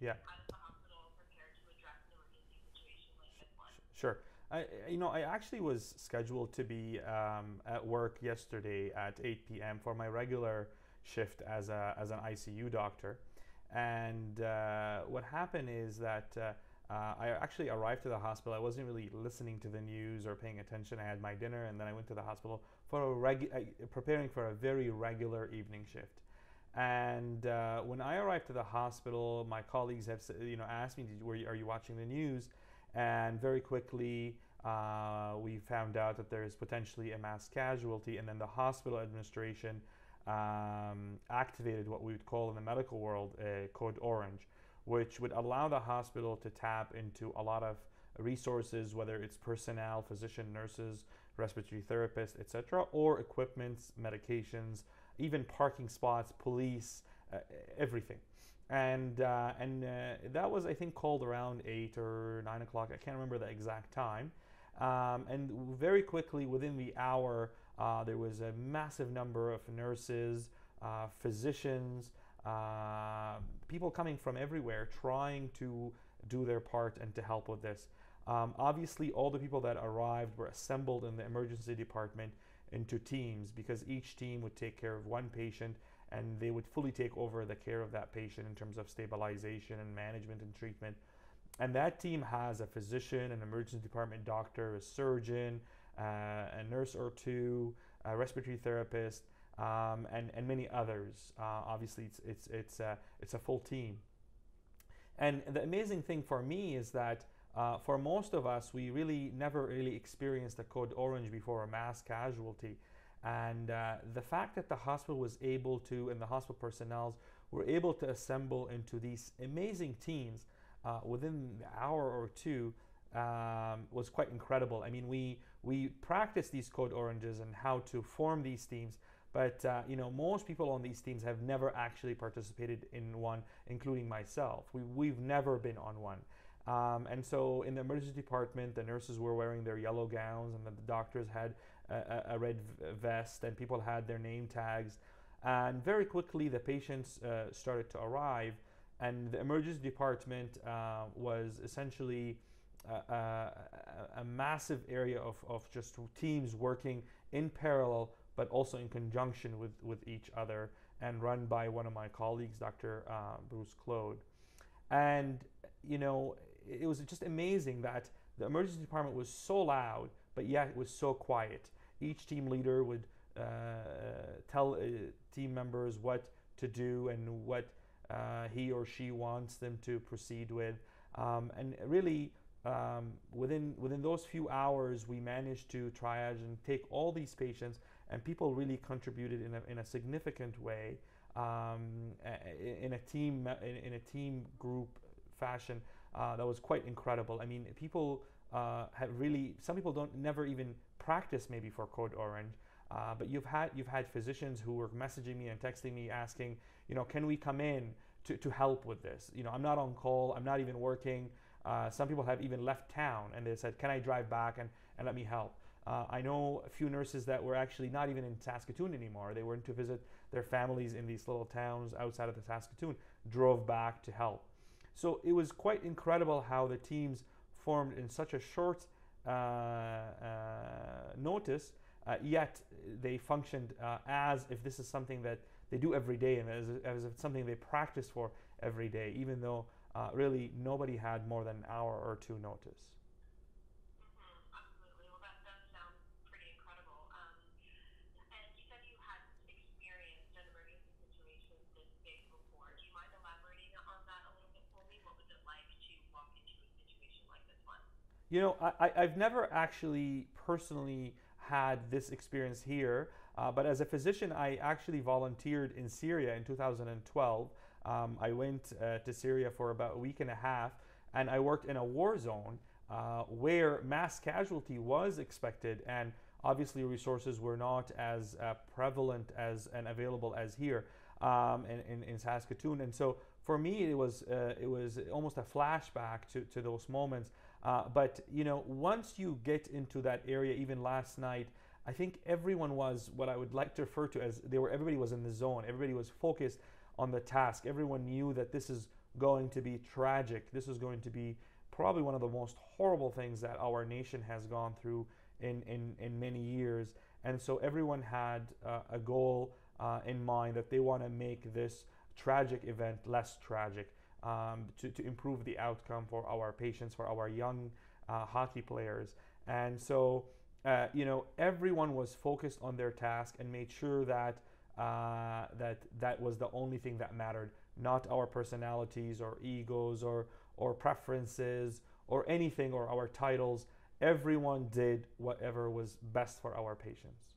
Yeah. how does the hospital prepare to address an emergency situation like this one? Sure. I, you know, I actually was scheduled to be um, at work yesterday at 8 p.m. for my regular shift as, a, as an ICU doctor. And uh, what happened is that uh, uh, I actually arrived to the hospital. I wasn't really listening to the news or paying attention. I had my dinner and then I went to the hospital for a regu- uh, preparing for a very regular evening shift. And uh, when I arrived to the hospital, my colleagues have you know asked me, Did, you, "Are you watching the news?" And very quickly, uh, we found out that there is potentially a mass casualty, and then the hospital administration um, activated what we would call in the medical world a code orange, which would allow the hospital to tap into a lot of resources, whether it's personnel, physician, nurses, respiratory therapists, etc., or equipments, medications, even parking spots, police, uh, everything. And uh, and uh, that was I think called around eight or nine o'clock. I can't remember the exact time. Um, and very quickly, within the hour, uh, there was a massive number of nurses, uh, physicians, people coming from everywhere trying to do their part and to help with this. Um, obviously, all the people that arrived were assembled in the emergency department into teams because each team would take care of one patient and they would fully take over the care of that patient in terms of stabilization and management and treatment. And that team has a physician, an emergency department doctor, a surgeon, uh, a nurse or two, a respiratory therapist, um, and, and many others. Uh, obviously, it's, it's, it's, a, it's a full team. And the amazing thing for me is that uh, for most of us, we really never really experienced a code orange before a mass casualty. And uh, the fact that the hospital was able to, and the hospital personnel were able to assemble into these amazing teams uh, within an hour or two um, was quite incredible. I mean, we we practice these code oranges and how to form these teams, but uh, you know, most people on these teams have never actually participated in one, including myself. We we've never been on one. Um, and so in the emergency department, the nurses were wearing their yellow gowns, and the doctors had a, a red vest, and people had their name tags. And very quickly, the patients uh, started to arrive, and the emergency department uh, was essentially a, a, a, massive area of, of just teams working in parallel, but also in conjunction with, with each other, and run by one of my colleagues, Dr. Uh, Bruce Claude. And you know, it was just amazing that the emergency department was so loud, but yet it was so quiet. Each team leader would uh, tell uh, team members what to do and what uh, he or she wants them to proceed with. Um, and really, um, within within those few hours, we managed to triage and take all these patients, and people really contributed in a, in a significant way um, in a team in, in a team group fashion uh, that was quite incredible. I mean, people uh, have really some people don't never even practice maybe for Code Orange. Uh, but you've had you've had physicians who were messaging me and texting me asking, you know, can we come in to, to help with this? You know, I'm not on call, I'm not even working. Uh, some people have even left town and they said, can I drive back and, and let me help? Uh, I know a few nurses that were actually not even in Saskatoon anymore. They went to visit their families in these little towns outside of the Saskatoon, drove back to help. So it was quite incredible how the teams formed in such a short uh, uh, notice, uh, yet they functioned as if this is something that they do every day and as, as if it's something they practice for every day, even though really nobody had more than an hour or two notice. You know, I, I've never actually personally had this experience here, uh, but as a physician, I actually volunteered in Syria in 2012. Um, I went uh, to Syria for about a week and a half, and I worked in a war zone uh, where mass casualty was expected, and obviously resources were not as uh, prevalent as and available as here um, in, in, in, Saskatoon. And so for me, it was uh, it was almost a flashback to, to those moments uh, but you know, once you get into that area, even last night, I think everyone was what I would like to refer to as they were. Everybody was in the zone. Everybody was focused on the task. Everyone knew that this is going to be tragic. This is going to be probably one of the most horrible things that our nation has gone through in, in, in many years. And so everyone had uh, a goal uh, in mind that they want to make this tragic event less tragic um, to, to improve the outcome for our patients, for our young uh, hockey players. And so, uh, you know, everyone was focused on their task and made sure that uh, that that was the only thing that mattered, not our personalities or egos or or preferences or anything or our titles. Everyone did whatever was best for our patients.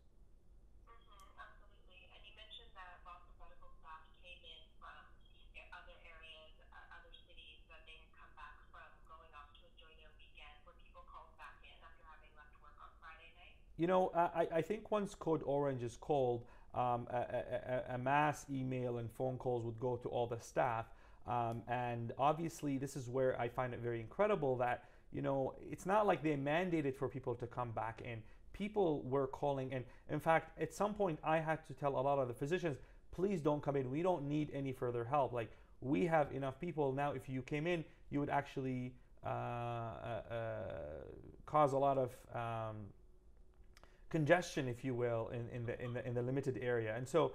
Mm-hmm, absolutely. And you mentioned that Boston medical staff came in from a- other areas, uh, other cities, that they had come back from going off to enjoy their weekend. Were people called back in after having left work on Friday night? You know, I, I think once Code Orange is called, um, a, a, a, mass email and phone calls would go to all the staff. Um, and obviously, this is where I find it very incredible that, you know, it's not like they mandated for people to come back in. People were calling, and in fact, at some point, I had to tell a lot of the physicians, please don't come in. We don't need any further help. Like, we have enough people. Now, if you came in, you would actually uh, uh, uh, cause a lot of um, congestion, if you will, in, in the in the in the limited area. And so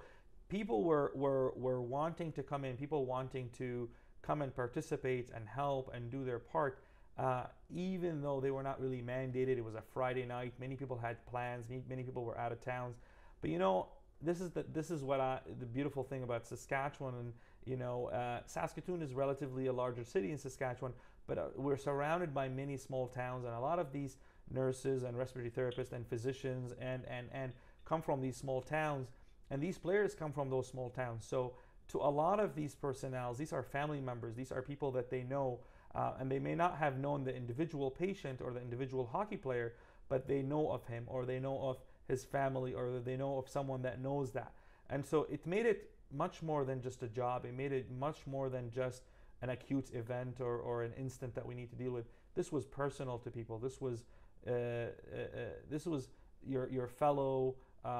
people were were were wanting to come in, people wanting to come and participate and help and do their part. Uh, even though they were not really mandated, it was a Friday night. Many people had plans. Many, many people were out of towns. But you know, this is the this is what I the beautiful thing about Saskatchewan and you know uh, Saskatoon is relatively a larger city in Saskatchewan, but uh, we're surrounded by many small towns and a lot of these nurses and respiratory therapists and physicians and and and come from these small towns. And these players come from those small towns. So to a lot of these personnels these are family members. These are people that they know uh, and they may not have known the individual patient or the individual hockey player but they know of him or they know of his family or they know of someone that knows that. And so it made it much more than just a job. It made it much more than just an acute event or, or an instant that we need to deal with. This was personal to people. This was this was your your fellow um,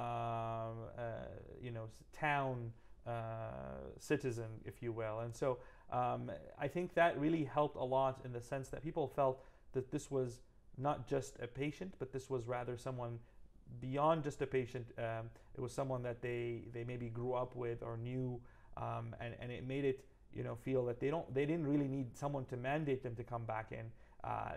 uh, you know town uh, citizen, if you will, and so um, I think that really helped a lot in the sense that people felt that this was not just a patient, but this was rather someone beyond just a patient. Um, it was someone that they they maybe grew up with or knew, um, and and it made it you know feel that they don't they didn't really need someone to mandate them to come back in. Uh,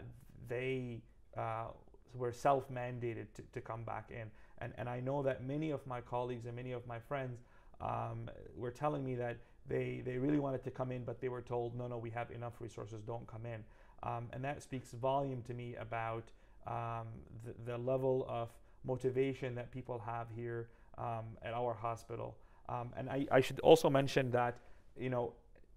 they uh, were self-mandated to, to come back in. And, and I know that many of my colleagues and many of my friends um, were telling me that they, they really wanted to come in, but they were told, no, no, we have enough resources, don't come in. Um, and that speaks volume to me about um, the, the level of motivation that people have here um, at our hospital. Um, and I, I should also mention that, you know,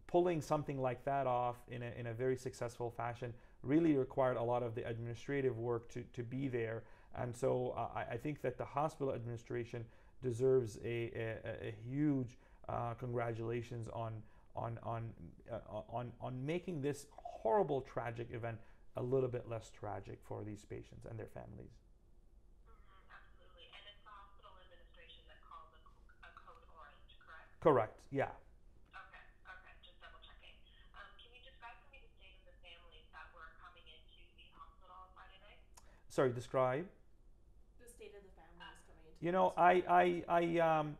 pulling something like that off in a, in a very successful fashion really required a lot of the administrative work to, to be there. And so uh, I, I think that the hospital administration deserves a, a, a huge uh, congratulations on, on, on, uh, on, on making this horrible, tragic event a little bit less tragic for these patients and their families. Mm-hmm, absolutely. And it's the hospital administration that called a, co- a code orange, correct? Correct, yeah. Okay, okay, just double checking. Um, can you describe for me the state of the families that were coming into the hospital on Friday night? Sorry, describe. the state of the families coming into You know. I, I, I, um,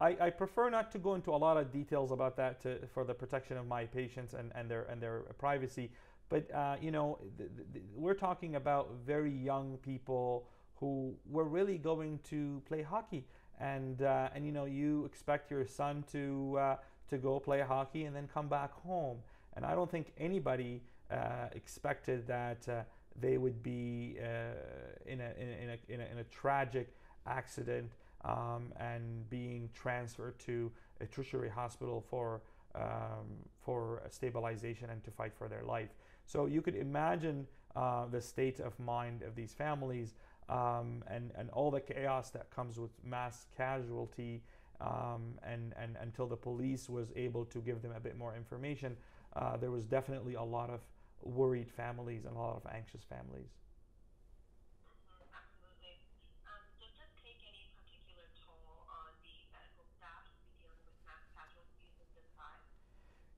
I, I prefer not to go into a lot of details about that to, for the protection of my patients and, and their and their privacy. But uh, you know, th- th- th- we're talking about very young people who were really going to play hockey, and uh, and you know, you expect your son to uh, to go play hockey and then come back home. And I don't think anybody uh, expected that uh, they would be uh, in, a, in, a, in, a, in, a, tragic accident um, and being transferred to a tertiary hospital for um, for stabilization and to fight for their life. So you could imagine uh, the state of mind of these families um, and and all the chaos that comes with mass casualty. Um, and, and until the police was able to give them a bit more information, uh, there was definitely a lot of worried families and a lot of anxious families. Absolutely. Um, does this take any particular toll on the medical staff to be dealing with mass casualties of this size?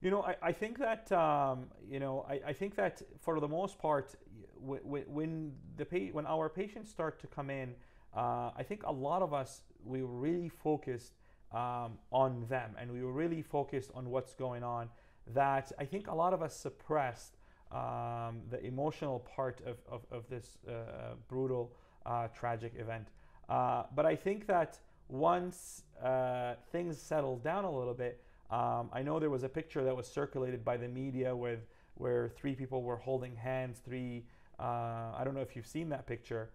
You know, I, I think that um, you know I, I think that for the most part, when, when the pa- when our patients start to come in, uh, I think a lot of us we were really focused um, on them and we were really focused on what's going on. That I think a lot of us suppressed um, the emotional part of, of, of this uh, brutal, uh, tragic event. Uh, but I think that once uh, things settled down a little bit, um, I know there was a picture that was circulated by the media with where three people were holding hands. Three, uh, I don't know if you've seen that picture,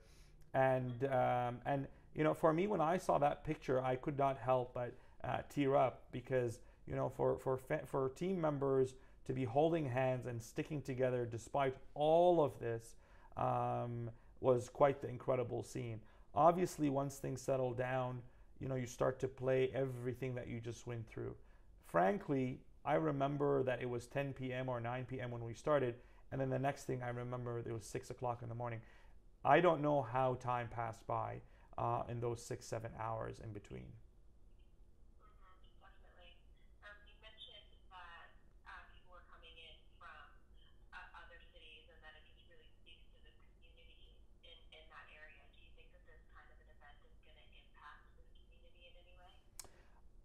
and um, and you know, for me when I saw that picture, I could not help but uh, tear up because you know, for for for team members to be holding hands and sticking together despite all of this um, was quite the incredible scene. Obviously, once things settle down, you know, you start to play everything that you just went through. Frankly, I remember that it was 10 p.m. or 9 p.m. when we started, and then the next thing I remember it was 6 o'clock in the morning. I don't know how time passed by uh, in those six, seven hours in between.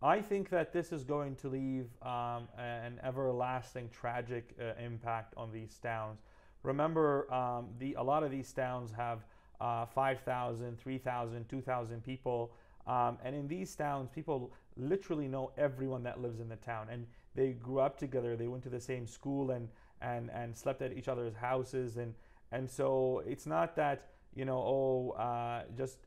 I think that this is going to leave um, an everlasting tragic uh, impact on these towns. Remember, um, the, a lot of these towns have uh, 5,000, 3,000, 2,000 people. Um, and in these towns, people literally know everyone that lives in the town. And they grew up together. They went to the same school and, and, and slept at each other's houses. And, and so it's not that, you know, oh, uh, just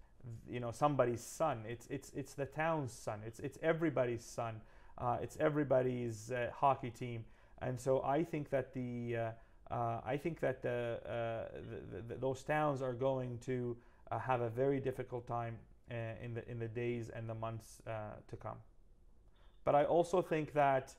you know somebody's son. It's it's it's the town's son. It's it's everybody's son. Uh, it's everybody's uh, hockey team. And so I think that the uh, uh I think that the, uh, the, the, those towns are going to have a very difficult time in the in the days and the months to come. But I also think that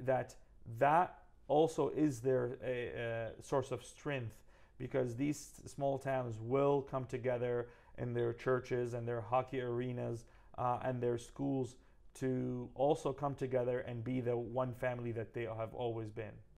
that that also is their source of strength because these small towns will come together in their churches and their hockey arenas uh, and their schools to also come together and be the one family that they have always been.